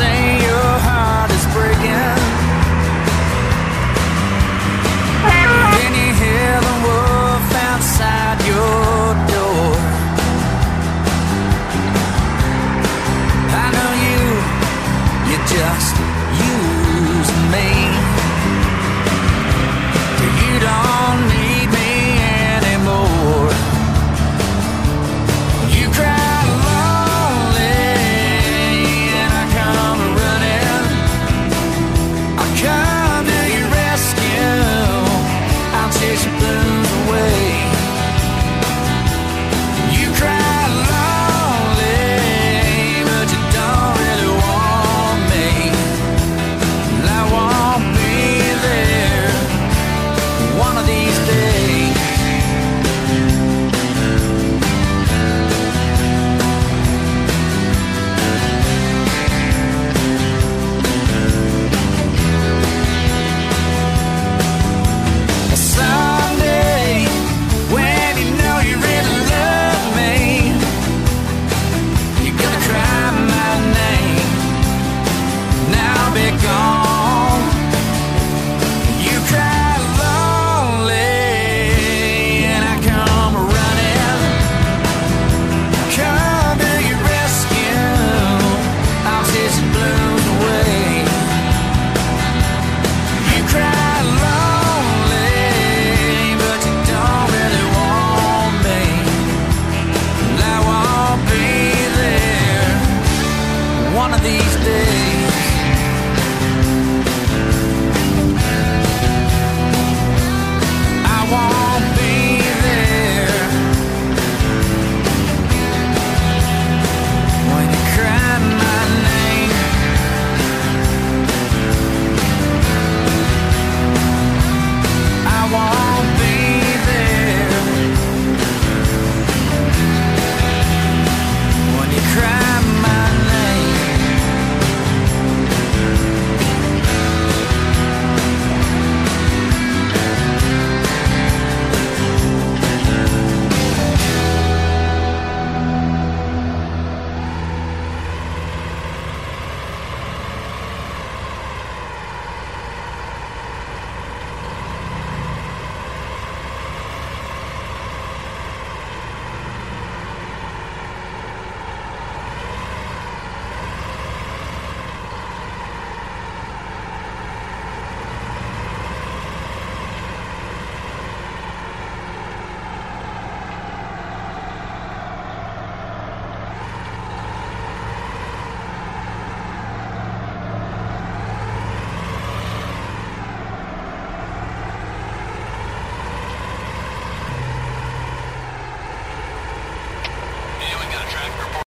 same they're gone.